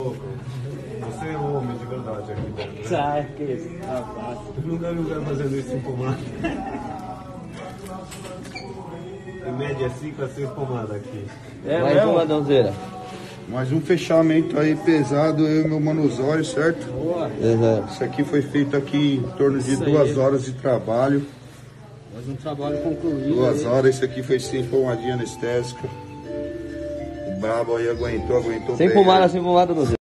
Você é um homem de verdade aqui dentro. né? Sai, que isso? Rapaz. Eu nunca vi um cara fazendo isso em pomada. Em média 5 a 6 pomadas aqui. É Mais mesmo? uma donzeira. Mais um fechamento aí pesado, eu e meu manusório, certo? Boa. Exato. Isso aqui foi feito aqui em torno de Isso aí. duas horas de trabalho. Mais um trabalho concluído. Duas aí. horas, isso aqui foi sem pomadinha anestésica. Brabo aí aguentou, aguentou Sem bem. pomada, sem pomada, donzeira.